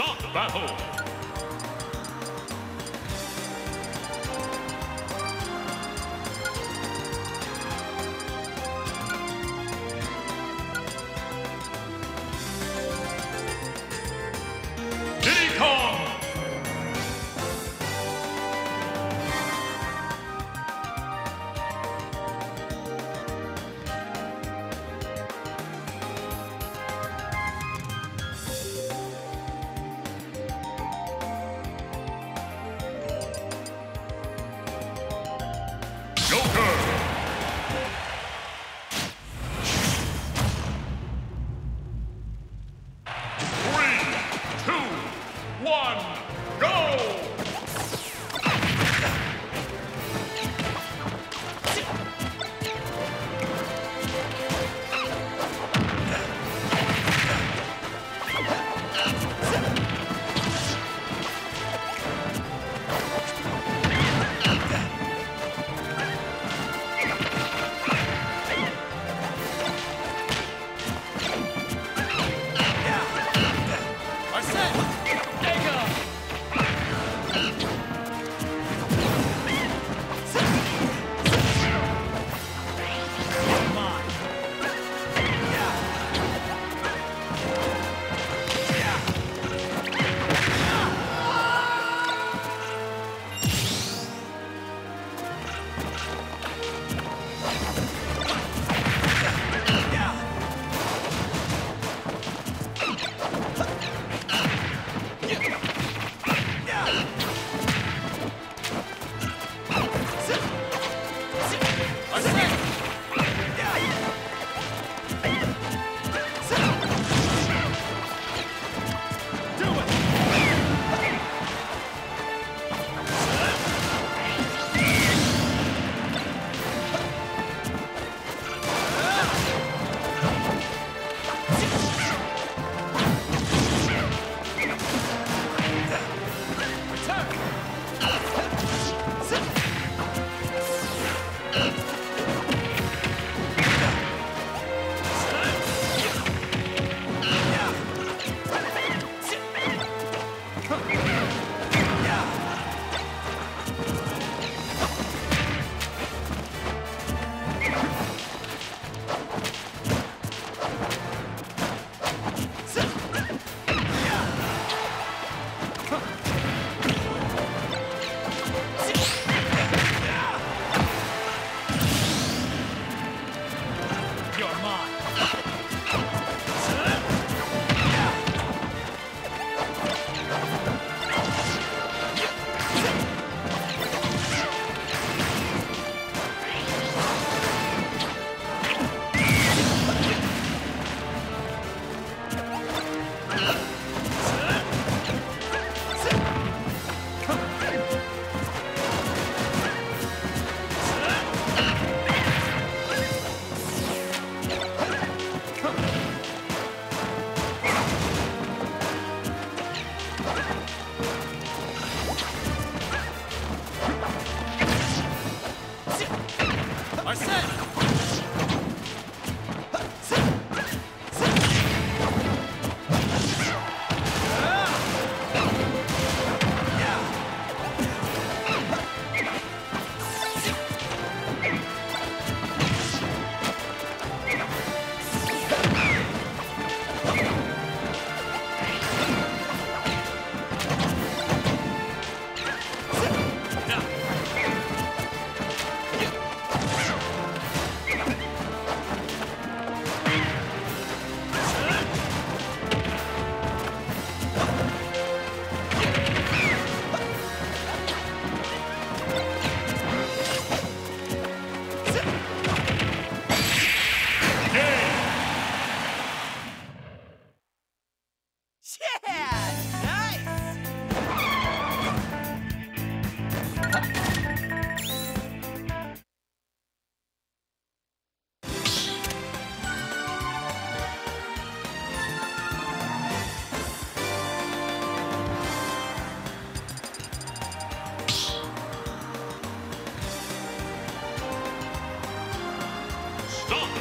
start battle.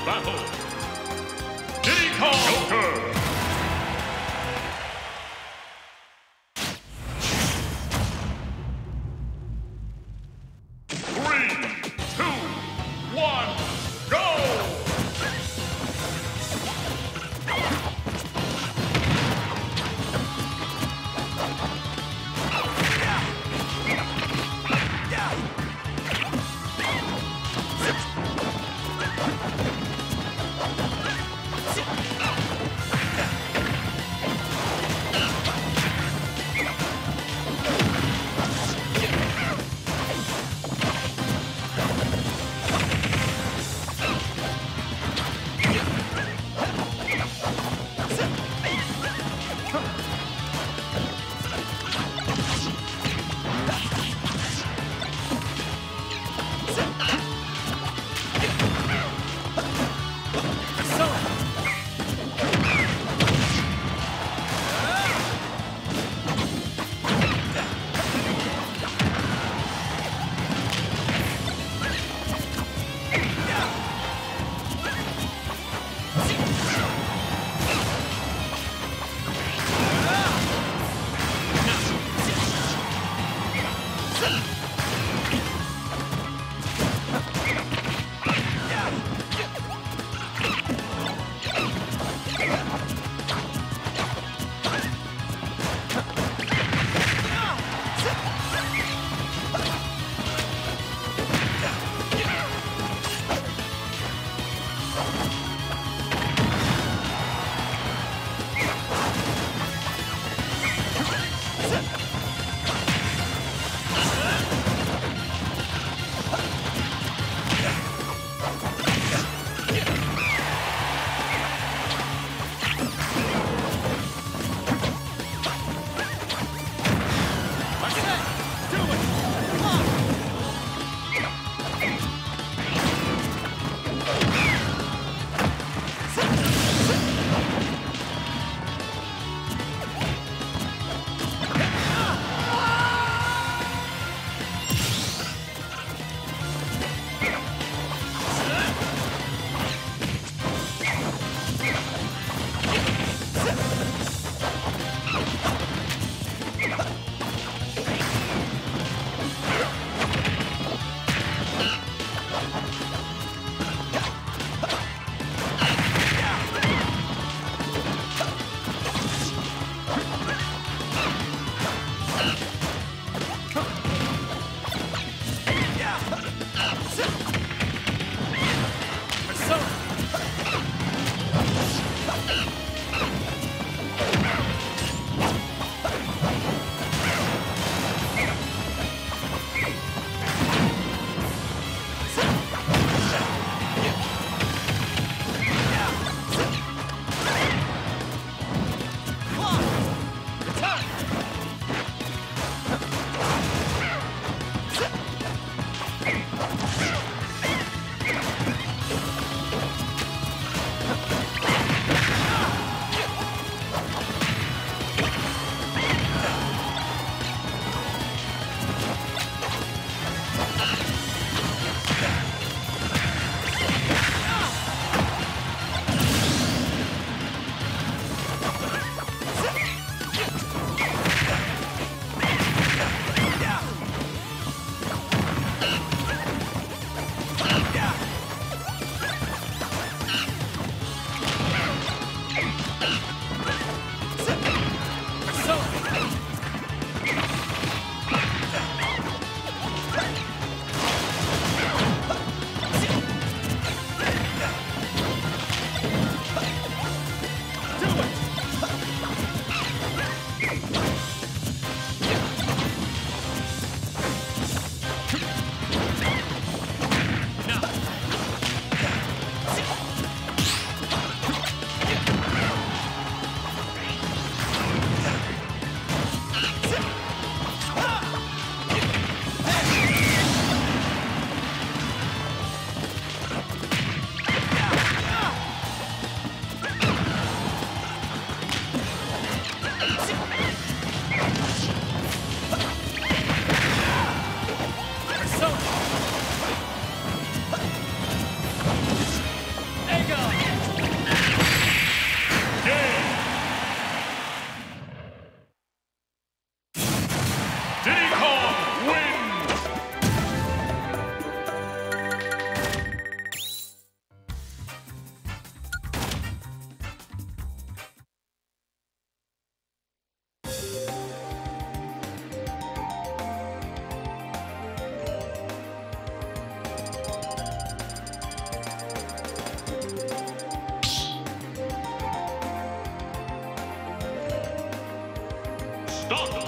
Battle. Diddy Kong.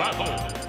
Battle.